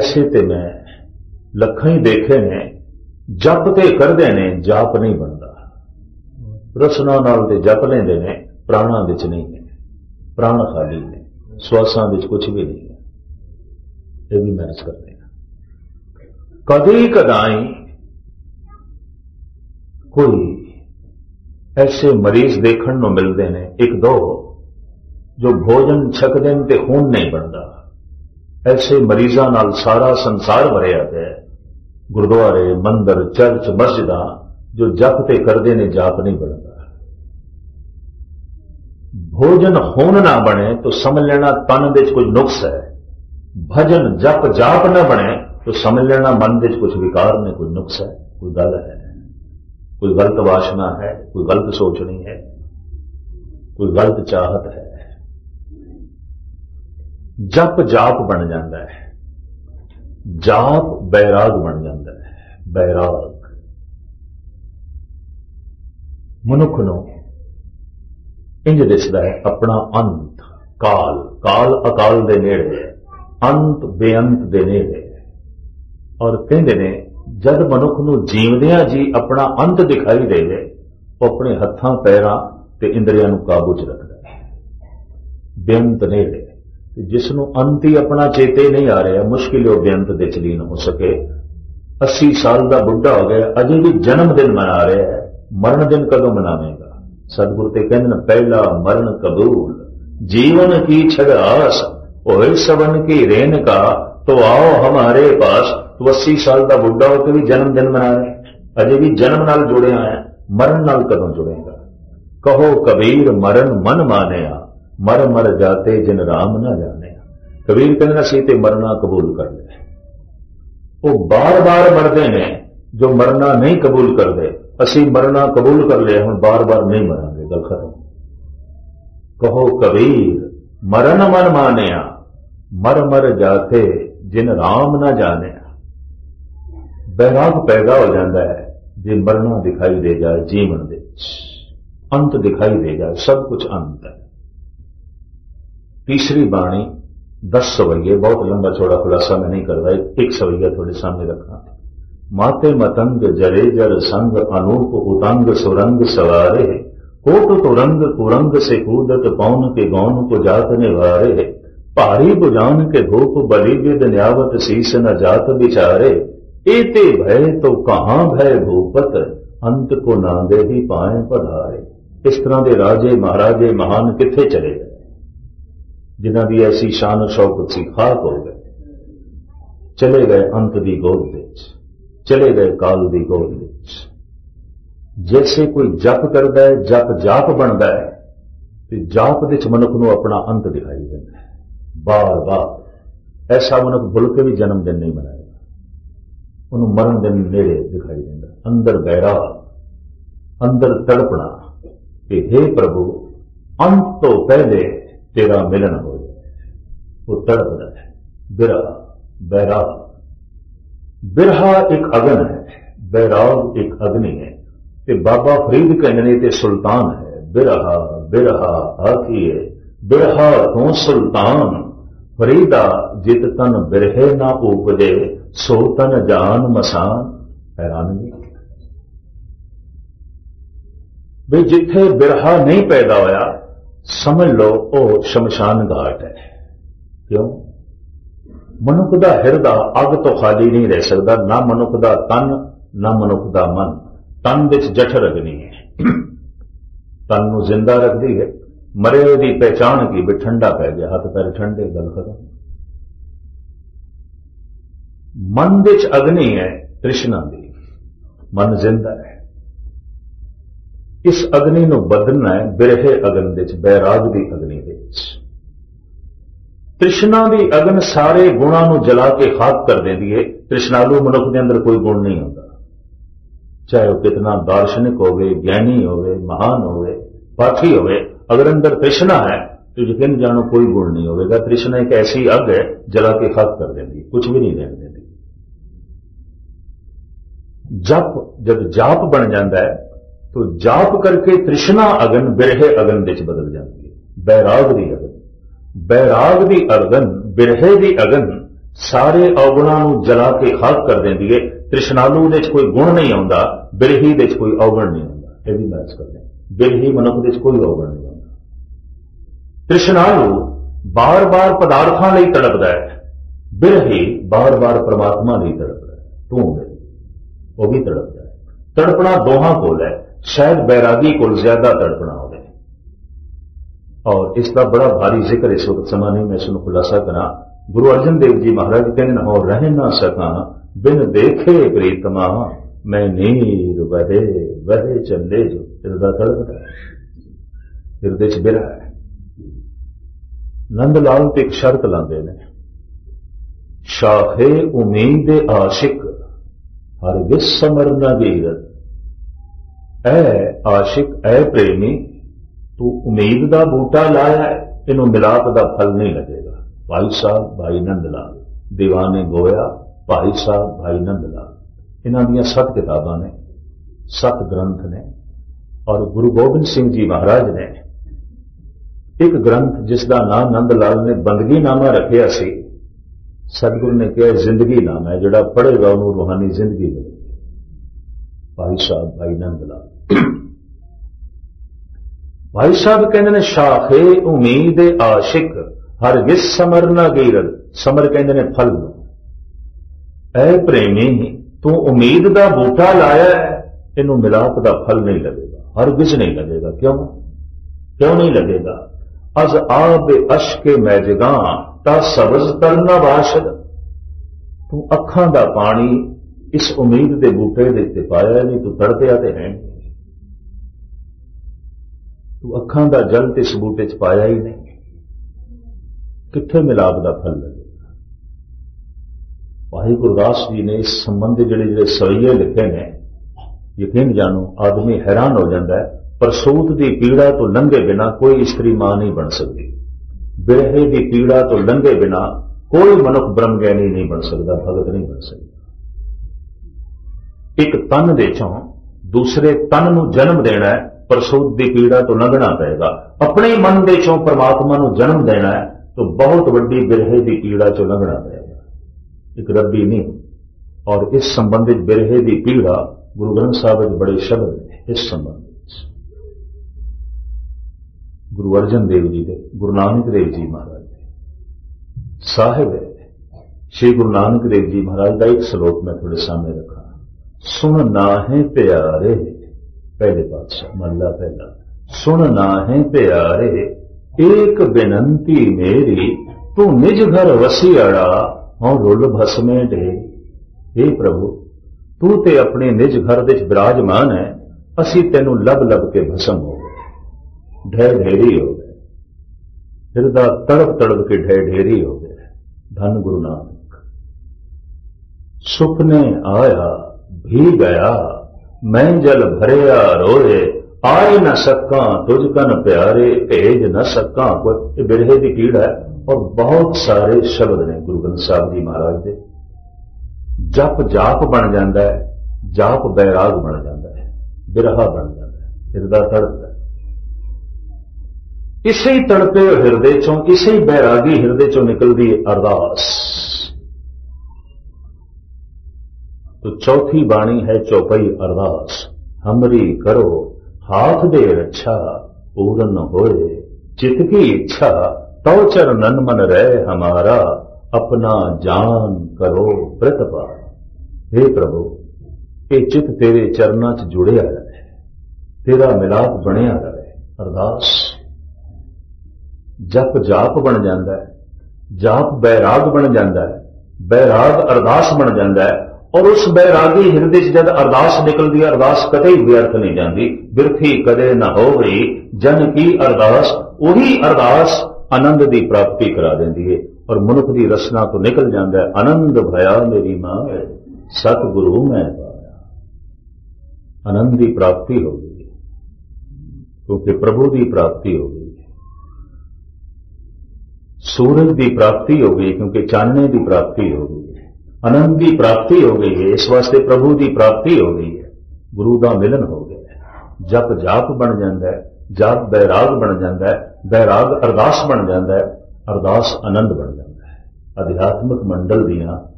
ਐਸੇ ਤੇ ਮੈਂ, ਲੱਖਾਂ ਹੀ ਦੇਖੇ ਨੇ, ਜਪ ਤੇ ਕਰਦੇ ਨੇ, ਜਾਪ ਨਹੀਂ ਬਣਦਾ। ਰਸਨਾ ਨਾਲ ਤੇ ਜਪ ਲੈਂਦੇ ਨੇ, ਪ੍ਰਾਣਾਂ ਵਿੱਚ ਨਹੀਂ ਨੇ। ਪ੍ਰਾਣ ਖਾਲੀ ਨੇ, ਸਵਾਸਾਂ ਵਿੱਚ ਕੁਝ ਵੀ ਨਹੀਂ ਹੈ। ਇਹ ਵੀ ਮੈਨੇਜ ਕਰਦੇ ਆ ਕਦੇ ਕਦਾਈ ਕੋਈ ਐਸੇ ਮਰੀਜ਼ ਦੇਖਣ ਨੂੰ ਮਿਲਦੇ ਨੇ, ਇੱਕ ਦੋ, ਜੋ ਭੋਜਨ ਛਕਦੇ ਨੇ ਤੇ ਖੂਨ ਨਹੀਂ ਬਣਦਾ। ਐਸੇ ਮਰੀਜ਼ਾਂ ਨਾਲ ਸਾਰਾ ਸੰਸਾਰ ਭਰਿਆ ਪਿਆ ਹੈ। ਗੁਰਦੁਆਰੇ, ਮੰਦਰ, ਚਰਚ, ਮਸਜਿਦਾਂ, ਜੋ ਜਪ ਤੇ ਕਰਦੇ ਨੇ, ਜਾਪ ਨਹੀਂ ਬਣਦਾ। ਭੋਜਨ ਹੋਣ ਨਾ ਬਣੇ ਤਾਂ ਸਮਝ ਲੈਣਾ ਤਨ ਵਿੱਚ ਕੋਈ ਨੁਕਸ ਹੈ। ਭਜਨ, ਜਪ, ਜਾਪ ਨਾ ਬਣੇ ਤਾਂ ਸਮਝ ਲੈਣਾ ਮਨ ਵਿੱਚ ਕੁਝ ਵਿਕਾਰ ਨੇ, ਕੋਈ ਨੁਕਸ ਹੈ, ਕੋਈ ਗੱਲ ਹੈ। ਕੋਈ ਗਲਤ ਵਾਸ਼ਨਾ ਹੈ, ਕੋਈ ਗਲਤ ਸੋਚਣੀ ਹੈ, ਕੋਈ ਗਲਤ ਚਾਹਤ ਹੈ। ਜਪ ਜਾਪ ਬਣ ਜਾਂਦਾ ਹੈ। ਜਾਪ ਬੈਰਾਗ ਬਣ ਜਾਂਦਾ ਹੈ। ਬੈਰਾਗ। ਮਨੁੱਖ ਨੂੰ ਇੰਜ ਦਿਸਦਾ ਹੈ, ਆਪਣਾ ਅੰਤ, ਕਾਲ ਕਾਲ ਅਕਾਲ ਦੇ ਨੇੜੇ ਅੰਤ ਬੇਅੰਤ ਦੇ ਨੇੜੇ ਔਰ ਕਹਿੰਦੇ ਨੇ, ਜਦ ਮਨੁੱਖ ਨੂੰ ਜੀਵਦਿਆਂ ਜੀ ਆਪਣਾ ਅੰਤ ਦਿਖਾਈ ਦੇਵੇ, ਉਹ ਆਪਣੇ ਹੱਥਾਂ, ਪੈਰਾਂ ਤੇ ਇੰਦਰੀਆਂ ਨੂੰ ਕਾਬੂ 'ਚ ਰੱਖਦਾ ਹੈ। ਬੇਅੰਤ ਨੇੜੇ। ਤੇ ਜਿਸ ਨੂੰ ਅੰਤ ਹੀ ਆਪਣਾ ਚੇਤੇ ਨਹੀਂ ਆ ਰਿਹਾ, ਮੁਸ਼ਕਿਲ ਉਹ ਬੇਅੰਤ ਦੇ ਚਲੀਨ ਹੋ ਸਕੇ। 80 ਸਾਲ ਦਾ ਬੁੱਢਾ ਹੋ ਗਿਆ, ਅਜੇ ਵੀ ਜਨਮ ਦਿਨ ਮਨਾ ਰਿਹਾ ਹੈ, ਮਰਨ ਦਿਨ ਕਦੋਂ ਮਨਾਵੇਗਾ? ਸਤਿਗੁਰ ਤੇ ਕਹਿੰਦੇ ਪਹਿਲਾ ਮਰਨ ਕਬੂਲ, ਜੀਵਨ ਕੀ ਛੜਾਸ ਹੋਏ ਸਵਨ ਕੀ ਰੇਨ ਕਾ ਤੋ ਆਓ ਹਮਾਰੇ ਪਾਸ, ਤੂੰ 80 ਸਾਲ ਦਾ ਬੁੱਢਾ ਹੋ ਕੇ ਵੀ ਜਨਮ ਦਿਨ ਮਨਾ ਰਿਹਾ ਅਜੇ ਵੀ ਜਨਮ ਨਾਲ ਜੁੜਿਆ ਹੈ, ਮਰਨ ਨਾਲ ਕਦੋਂ ਜੁੜੇਗਾ? ਕਹੋ ਕਬੀਰ, ਮਰਨ ਮਨ ਮਾਨਿਆ ਮਰ ਮਰ ਜਾਤੇ ਜਿਨ ਰਾਮ ਨਾ ਜਾਣਿਆ ਕਬੀਰ ਕਹਿੰਦਾ ਸੀ ਤੇ ਮਰਨਾ ਕਬੂਲ ਕਰ ਲਿਆ ਉਹ ਬਾਰ-ਬਾਰ ਮਰਦੇ ਨੇ, ਜੋ ਮਰਨਾ ਨਹੀਂ ਕਬੂਲ ਕਰਦੇ। ਅਸੀਂ ਮਰਨਾ ਕਬੂਲ ਕਰ ਲਿਆ, ਹੁਣ ਬਾਰ-ਬਾਰ ਨਹੀਂ ਮਰਾਂਗੇ, ਗੱਲ ਖਤਮ। ਕਹੋ ਕਬੀਰ, ਮਰਨ ਮਨ ਮਾਨਿਆ ਮਰ ਮਰ ਜਾਤੇ ਜਿਨ ਰਾਮ ਨਾ ਜਾਣਿਆ ਬੈਰਾਗ ਪੈਦਾ ਹੋ ਜਾਂਦਾ ਹੈ, ਜੇ ਮਰਨਾ ਦਿਖਾਈ ਦੇ ਜਾਏ ਜੀਵਨ ਦੇ ਅੰਤ ਦਿਖਾਈ ਦੇ ਜਾਏ, ਸਭ ਕੁਝ ਅੰਤ ਹੈ। तीसरी बाणी, दस सवैये, बहुत लंबा चौड़ा खुलासा मैं नहीं कर रहा एक सवैया थोड़े सामने रखना। माते मतंग जरे जर संग अनूप उतंग सुरंग सवारे है। कोट तो रंग कुरंग से कूदत पौन के गौन को जात निवारे भारी बुजान के धूप बलि विद न्यावत शीस न जात बिचारे। एते भय तो कहाँ भय भूपत अंत को नांदे ही पाए पधारे। इस तरह के राजे महाराजे महान किथे चले गए? ਜਿਨ੍ਹਾਂ ਦੀ ਐਸੀ ਸ਼ਾਨ ਸ਼ੌਕਤ ਸੀ ਖਾਕ ਹੋ ਗਏ। ਚਲੇ ਗਏ ਅੰਤ ਦੀ ਗੋਦ ਵਿੱਚ, ਚਲੇ ਗਏ ਕਾਲ ਦੀ ਗੋਦ ਵਿੱਚ। ਜੈਸੇ ਕੋਈ ਜਪ ਕਰਦਾ ਹੈ, ਜਪ ਜਾਪ ਬਣਦਾ ਹੈ, ਤੇ ਜਾਪ ਵਿੱਚ ਮਨੁੱਖ ਨੂੰ ਆਪਣਾ ਅੰਤ ਦਿਖਾਈ ਦਿੰਦਾ ਹੈ। ਬਾਰ-ਬਾਰ ਐਸਾ ਮਨੁੱਖ ਬੁਲ ਕੇ ਵੀ ਜਨਮ ਦਿਨ ਨਹੀਂ ਮਨਾਏਗਾ। ਉਹਨੂੰ ਮਰਨ ਦਿਨ ਨੇੜੇ ਦਿਖਾਈ ਦਿੰਦਾ ਅੰਦਰ ਗਹਿਰਾ ਅੰਦਰ ਤੜਪਣਾ ਕਿ हे ਪ੍ਰਭੂ, ਅੰਤ ਤੋਂ ਪਹਿਲੇ ਤੇਰਾ ਮਿਲਣ ਹੋ ਜਾਏ ਉਹ ਤੜਪਦਾ ਹੈ, ਬਿਰਹਾ ਬਿਰਹਾ ਇੱਕ ਅਗਨ ਹੈ, ਬੈਰਾਗ ਇੱਕ ਅਗਨੀ ਹੈ। ਤੇ ਬਾਬਾ ਫਰੀਦ ਕਹਿੰਦੇ ਨੇ ਤੇ ਸੁਲਤਾਨ ਹੈ, ਬਿਰਹਾ ਬਿਰਹਾ, ਆਖੀ ਹੈ, ਬਿਰਹਾ ਤੋਂ ਸੁਲਤਾਨ। ਫਰੀਦਾ, ਜਿਤ ਤਨ ਬਿਰਹੇ ਨਾ ਉਪਜੇ, ਸੋ ਤਨ ਜਾਨ ਮਸਾਨ। ਹੈਰਾਨਗੀ ਵੀ ਜਿੱਥੇ ਬਿਰਹਾ ਨਹੀਂ ਪੈਦਾ ਹੋਇਆ, ਸਮਝ ਲਓ ਉਹ ਸ਼ਮਸ਼ਾਨ ਘਾਟ ਹੈ। ਕਿਉਂ? ਮਨੁੱਖ ਦਾ ਹਿਰਦਾ ਅੱਗ ਤੋਂ ਖਾਲੀ ਨਹੀਂ ਰਹਿ ਸਕਦਾ, ਨਾ ਮਨੁੱਖ ਦਾ ਤਨ, ਨਾ ਮਨੁੱਖ ਦਾ ਮਨ। ਤਨ ਵਿੱਚ ਜਠਰ ਅਗਨੀ ਹੈ। ਤਨ ਨੂੰ ਜ਼ਿੰਦਾ ਰੱਖਦੀ ਹੈ। ਮਰੇ ਹੋਏ ਦੀ ਪਹਿਚਾਣ ਕੀ? ਵੀ ਠੰਡਾ ਪੈ ਗਿਆ, ਹੱਥ ਪੈਰ ਠੰਡੇ, ਗੱਲ ਖਤਮ। ਮਨ ਵਿੱਚ ਅਗਨੀ ਹੈ, ਤ੍ਰਿਸ਼ਨਾ ਦੀ। ਮਨ ਜ਼ਿੰਦਾ ਹੈ। ਇਸ ਅਗਨੀ ਨੂੰ ਬਦਲਣਾ ਹੈ, ਬਿਰਹੇ ਅਗਨ ਵਿੱਚ, ਬੈਰਾਗ ਦੀ ਅਗਨੀ ਵਿੱਚ। ਤ੍ਰਿਸ਼ਨਾ ਦੀ ਅਗਨ ਸਾਰੇ ਗੁਣਾਂ ਨੂੰ ਜਲਾ ਕੇ ਖਾਤ ਕਰ ਦਿੰਦੀ ਹੈ ਤ੍ਰਿਸ਼ਨਾਲੂ ਮਨੁੱਖ ਦੇ ਅੰਦਰ ਕੋਈ ਗੁਣ ਨਹੀਂ ਹੁੰਦਾ। ਚਾਹੇ ਉਹ ਕਿਤਨਾ ਦਾਰਸ਼ਨਿਕ ਹੋਵੇ, ਗਿਆਨੀ ਹੋਵੇ, ਮਹਾਨ ਹੋਵੇ, ਪਾਠੀ ਹੋਵੇ, ਅਗਰ ਅੰਦਰ ਕ੍ਰਿਸ਼ਨਾ ਹੈ, ਤੇ ਯਕੀਨ ਜਾਣੋ ਕੋਈ ਗੁਣ ਨਹੀਂ ਹੋਵੇਗਾ। ਕ੍ਰਿਸ਼ਨਾ ਇੱਕ ਐਸੀ ਅਗ ਹੈ, ਜਲਾ ਕੇ ਖਾਕ ਕਰ ਦਿੰਦੀ ਕੁਝ ਵੀ ਨਹੀਂ ਰਹਿਣ ਦਿੰਦੀ। ਜਪ, ਜਦ ਜਾਪ ਬਣ ਜਾਂਦਾ ਹੈ, ਤਾਂ ਜਾਪ ਕਰਕੇ ਤ੍ਰਿਸ਼ਨਾ ਅਗਨ, ਬਿਰਹ ਅਗਨ ਵਿੱਚ ਬਦਲ ਜਾਂਦੀ ਹੈ ਬੈਰਾਗ ਦੀ ਅਗਨ। ਬੈਰਾਗ ਦੀ ਅਗਨ ਬਿਰਹੇ ਦੀ ਅਗਨ, ਸਾਰੇ ਔਗਣਾਂ ਨੂੰ ਜਲਾ ਕੇ ਖਾਕ ਕਰ ਦਿੰਦੀ ਏ। ਤ੍ਰਿਸ਼ਨਾਲੂ ਦੇ ਵਿੱਚ ਕੋਈ ਗੁਣ ਨਹੀਂ ਆਉਂਦਾ, ਬਿਰਹੀ ਦੇ ਵਿੱਚ ਕੋਈ ਔਗਣ ਨਹੀਂ ਆਉਂਦਾ। ਇਹ ਵੀ ਮੈਚ ਕਰਦੇ ਬਿਰਹੀ ਮਨੁੱਖ ਦੇ ਵਿੱਚ ਕੋਈ ਔਗਣ ਨਹੀਂ ਆਉਂਦਾ। ਤ੍ਰਿਸ਼ਨਾਲੂ ਬਾਰ-ਬਾਰ ਪਦਾਰਥਾਂ ਲਈ ਤੜਪਦਾ ਹੈ। ਬਿਰਹੀ ਬਾਰ-ਬਾਰ ਪ੍ਰਮਾਤਮਾ ਲਈ ਤੜਪਦਾ ਹੈ। ਤੂੰ ਉਹ ਵੀ ਤੜਪਦਾ ਹੈ। ਤੜਪਣਾ ਦੋਹਾਂ ਕੋਲ ਹੈ। ਸ਼ਾਇਦ ਬੈਰਾਗੀ ਕੋਲ ਜ਼ਿਆਦਾ ਤੜਪਣਾ ਹੋਵੇ ਔਰ ਇਸ ਦਾ ਬੜਾ ਭਾਰੀ ਜ਼ਿਕਰ ਇਸ ਵਕਤ ਸਮਾਂ ਨਹੀਂ ਮੈਂ ਇਸ ਨੂੰ ਖੁਲਾਸਾ ਕਰਾਂ ਗੁਰੂ ਅਰਜਨ ਦੇਵ ਜੀ ਮਹਾਰਾਜ ਕਹਿੰਦੇ ਨੇ ਹੋਰ ਰਹਿ ਨਾ ਸਕਾਂ ਬਿਨ ਦੇਖੇ ਪ੍ਰੀਤਮਾ ਮੈਂ ਨੀਰ ਵਹੇ ਵਹੇ ਚੱਲੇ ਜੋ ਹਿਰਦਾ ਤੜਪਦਾ ਹੈ ਹਿਰਦੇ ਚ ਬਿਰਹਾ ਹੈ ਨੰਦ ਲਾਲ ਤੇ ਇੱਕ ਸ਼ਰਤ ਲਾਉਂਦੇ ਨੇ ਸ਼ਾਹੇ ਉਮੀਦ ਆਸ਼ਿਕ ਹਰ ਵਿਸ ਸਮਰ ਨਾ ਵੀਰਤ ਐ ਆਸ਼ਿਕ ਐ ਪ੍ਰੇਮੀ ਤੂੰ ਉਮੀਦ ਦਾ ਬੂਟਾ ਲਾਇਆ ਹੈ ਇਹਨੂੰ ਮਿਲਾਪ ਦਾ ਫਲ ਨਹੀਂ ਲੱਗੇਗਾ। ਭਾਈ ਸਾਹਿਬ, ਭਾਈ ਨੰਦ ਲਾਲ ਦੀਵਾਨੇ ਗੋਇਆ, ਭਾਈ ਸਾਹਿਬ, ਭਾਈ ਨੰਦ ਲਾਲ ਇਹਨਾਂ ਦੀਆਂ ਸੱਤ ਕਿਤਾਬਾਂ ਨੇ, ਸੱਤ ਗ੍ਰੰਥ ਨੇ ਔਰ ਗੁਰੂ ਗੋਬਿੰਦ ਸਿੰਘ ਜੀ ਮਹਾਰਾਜ ਨੇ ਇੱਕ ਗ੍ਰੰਥ ਜਿਸ ਦਾ ਨਾਮ ਨੰਦ ਲਾਲ ਨੇ ਬੰਦਗੀ ਨਾਮਾ ਰੱਖਿਆ ਸੀ। ਸਤਿਗੁਰੂ ਨੇ ਕਿਹਾ ਜ਼ਿੰਦਗੀ ਨਾਮ ਹੈ, ਜਿਹੜਾ ਪੜ੍ਹੇਗਾ ਉਹਨੂੰ ਰੂਹਾਨੀ ਜ਼ਿੰਦਗੀ ਮਿਲੇਗੀ। ਭਾਈ ਸਾਹਿਬ ਕਹਿੰਦੇ ਨੇ, ਸ਼ਾਖੇ ਉਮੀਦ ਆਸ਼ਿਕ, ਹਰ ਵਿਸ ਸਮਰ ਨਾ ਗੀਰਦ ਸਮਰ ਕਹਿੰਦੇ ਨੇ, ਫਲ ਐ ਪ੍ਰੇਮੀ, ਤੂੰ ਉਮੀਦ ਦਾ ਬੂਟਾ ਲਾਇਆ ਇਹਨੂੰ ਮਿਲਾਪ ਦਾ ਫਲ ਨਹੀਂ ਲੱਗੇਗਾ, ਹਰ ਵਿਸ ਨਹੀਂ ਲੱਗੇਗਾ। ਕਿਉਂ? ਕਿਉਂ ਨਹੀਂ ਲੱਗੇਗਾ? ਅਜ਼ ਆਬ ਅਸ਼ਕੇ ਮੈਜਗਾ, ਤਾਂ ਸਬਜ਼ ਤਰਨਾ ਬਾਸ਼ਦ ਤੂੰ ਅੱਖਾਂ ਦਾ ਪਾਣੀ ਇਸ ਉਮੀਦ ਦੇ ਬੂਟੇ ਦੇ ਉੱਤੇ ਪਾਇਆ ਨਹੀਂ ਤੂੰ ਤੜਪਿਆ ਤੇ ਹੈ ਤੂੰ ਅੱਖਾਂ ਦਾ ਜਲ ਤੇ ਇਸ ਬੂਟੇ 'ਚ ਪਾਇਆ ਹੀ ਨਹੀਂ। ਕਿੱਥੇ ਮਿਲਾਪ ਦਾ ਫਲ ਲੱਗੇਗਾ ਭਾਈ ਗੁਰਦਾਸ ਜੀ ਨੇ ਇਸ ਸੰਬੰਧ ਜਿਹੜੇ ਜਿਹੜੇ ਸਵਈਏ ਲਿਖੇ ਨੇ, ਯਕੀਨ ਜਾਣੋ, ਆਦਮੀ ਹੈਰਾਨ ਹੋ ਜਾਂਦਾ ਹੈ ਪਰਸੂਤ ਦੀ ਪੀੜਾ ਤੋਂ ਲੰਘੇ ਬਿਨਾ ਕੋਈ ਇਸਤਰੀ ਮਾਂ ਨਹੀਂ ਬਣ ਸਕਦੀ। ਬਿਰਹੇ ਦੀ ਪੀੜਾ ਤੋਂ ਲੰਘੇ ਬਿਨਾ ਕੋਈ ਮਨੁੱਖ ਬ੍ਰਹਮ ਗਿਆਨੀ ਨਹੀਂ ਬਣ ਸਕਦਾ, ਭਗਤ ਨਹੀਂ ਬਣ ਸਕਦਾ। ਇੱਕ ਤਨ ਦੇ ਚੋਂ ਦੂਸਰੇ ਤਨ ਨੂੰ ਜਨਮ ਦੇਣਾ ਹੈ ਪਰਸੂਤ ਦੀ ਪੀੜਾ ਤੋਂ ਲੰਘਣਾ ਪਏਗਾ ਆਪਣੇ ਮਨ ਦੇ ਚੋਂ ਪਰਮਾਤਮਾ ਨੂੰ ਜਨਮ ਦੇਣਾ ਹੈ ਤਾਂ ਬਹੁਤ ਵੱਡੀ ਬਿਰਹੇ ਦੀ ਪੀੜਾ ਚੋਂ ਲੰਘਣਾ ਪਏਗਾ ਇੱਕ ਰੱਬੀ ਨਹੀਂ ਔਰ ਇਸ ਸੰਬੰਧ ਵਿੱਚ ਬਿਰਹੇ ਦੀ ਪੀੜਾ ਗੁਰੂ ਗ੍ਰੰਥ ਸਾਹਿਬ ਵਿੱਚ ਬੜੇ ਸ਼ਬਦ ਨੇ ਇਸ ਸੰਬੰਧ ਵਿੱਚ ਗੁਰੂ ਅਰਜਨ ਦੇਵ ਜੀ ਦੇ ਗੁਰੂ ਨਾਨਕ ਦੇਵ ਜੀ ਮਹਾਰਾਜ ਦੇ ਸਾਹਿਬ ਹੈ ਸ਼੍ਰੀ ਗੁਰੂ ਨਾਨਕ ਦੇਵ ਜੀ ਮਹਾਰਾਜ ਦਾ ਇੱਕ ਸ਼ਲੋਕ ਮੈਂ ਤੁਹਾਡੇ ਸਾਹਮਣੇ ਰੱਖਾਂ ਸੁਣ ਨਾ ਹੈ ਪਿਆਰੇ ਪਹਿਲੇ ਪਾਤਸ਼ਾਹ ਮੱਲਾ ਪਹਿਲਾ ਸੁਣ ਨਾ ਹੈ ਪਿਆਰੇ ਏਕ ਬੇਨੰਤੀ ਮੇਰੀ ਤੂੰ ਨਿਜ ਘਰ ਵਸੀੜਾ ਹਉ ਰੁੱਲ ਭਸਮੇ ਢੇ हे ਪ੍ਰਭੂ ਤੂੰ ਤੇ ਆਪਣੇ ਨਿਜ ਘਰ ਦੇ ਵਿੱਚ ਵਿਰਾਜਮਾਨ ਹੈ ਅਸੀਂ ਤੈਨੂੰ ਲੱਭ ਲੱਭ ਕੇ ਭਸਮ ਹੋ ਗਏ ਢੇ ਢੇਰੀ ਹੋ ਗਏ ਹਿਰਦਾ ਤੜਪ ਤੜਪ ਕੇ ਢੇ ਢੇਰੀ ਹੋ ਗਏ ਧੰਨ ਗੁਰੂ ਨਾਨਕ ਸੁਪਨੇ ਆਇਆ भी गया ਮੈਂ ਜਲ ਭਰਿਆ ਰੋਏ ਆਏ ਨਾ ਸਕਾਂ ਤੁਝ ਕਨ ਪਿਆਰੇ, ਭੇਜ ਨਾ ਸਕਾਂ ਕੋਈ। ਇਹ ਬਿਰਹੇ ਦੀ ਕੀੜ ਹੈ ਔਰ ਬਹੁਤ ਸਾਰੇ ਸ਼ਬਦ ਨੇ ਗੁਰੂ ਗ੍ਰੰਥ ਸਾਹਿਬ ਜੀ ਮਹਾਰਾਜ ਦੇ। ਜਪ ਜਾਪ ਬਣ ਜਾਂਦਾ ਹੈ, ਜਾਪ ਬੈਰਾਗ ਬਣ ਜਾਂਦਾ ਹੈ, ਬਿਰਹਾ ਬਣ ਜਾਂਦਾ ਹੈ ਹਿਰਦਾ ਤੜਪ ਇਸੇ ਤੜਪੇ ਹਿਰਦੇ ਚੋਂ, ਇਸੇ ਬੈਰਾਗੀ ਹਿਰਦੇ ਚੋਂ ਨਿਕਲਦੀ ਅਰਦਾਸ। तो चौथी बाणी है चौपई अरदास हमरी करो हाथ दे रक्षा पूर्ण होए चित की इच्छा तो चरणन मन रहे हमारा अपना जान करो प्रतपा हे प्रभु ये चित तेरे चरणा च जुड़िया रहे तेरा मिलाप बनया रहे अरदास जप जाप बन जाता है जाप बैराग बन जाता है बैराग अरदास बन जाता है ਔਰ ਉਸ ਬੈਰਾਗੀ ਹਿਰਦੇ 'ਚ ਜਦ ਅਰਦਾਸ ਨਿਕਲਦੀ ਹੈ, ਅਰਦਾਸ ਕਦੇ ਹੀ ਵਿਅਰਥ ਨਹੀਂ ਜਾਂਦੀ। ਬਿਰਥੀ ਕਦੇ ਨਾ ਹੋਵੇ ਜਨ ਕੀ ਅਰਦਾਸ, ਉਹੀ ਅਰਦਾਸ ਆਨੰਦ ਦੀ ਪ੍ਰਾਪਤੀ ਕਰਾ ਦਿੰਦੀ ਹੈ ਔਰ ਮਨੁੱਖ ਦੀ ਰਸਨਾ ਤੋਂ ਨਿਕਲ ਜਾਂਦਾ ਹੈ, ਆਨੰਦ ਭਇਆ ਮੇਰੀ ਮਾਂ ਸਤਿਗੁਰੂ ਮੈਂ ਪਾਇਆ। ਆਨੰਦ ਦੀ ਪ੍ਰਾਪਤੀ ਹੋ ਗਈ ਕਿਉਂਕਿ ਪ੍ਰਭੂ ਦੀ ਪ੍ਰਾਪਤੀ ਹੋ ਗਈ ਸੂਰਜ ਦੀ ਪ੍ਰਾਪਤੀ ਹੋ ਗਈ, ਕਿਉਂਕਿ ਚਾਨਣੇ ਦੀ ਪ੍ਰਾਪਤੀ ਹੋ ਗਈ ਅਨੰਦ ਦੀ ਪ੍ਰਾਪਤੀ ਹੋ ਗਈ ਹੈ, ਇਸ ਵਾਸਤੇ ਪ੍ਰਭੂ ਦੀ ਪ੍ਰਾਪਤੀ ਹੋ ਗਈ ਹੈ। ਗੁਰੂ ਦਾ ਮਿਲਨ ਹੋ ਗਿਆ ਹੈ। ਜਪ ਜਾਪ ਬਣ ਜਾਂਦਾ ਹੈ, ਜਪ ਬੈਰਾਗ ਬਣ ਜਾਂਦਾ ਹੈ, ਬੈਰਾਗ ਅਰਦਾਸ ਬਣ ਜਾਂਦਾ ਹੈ, ਅਰਦਾਸ ਆਨੰਦ ਬਣ ਜਾਂਦਾ ਹੈ। ਅਧਿਆਤਮਿਕ ਮੰਡਲ ਦੀਆਂ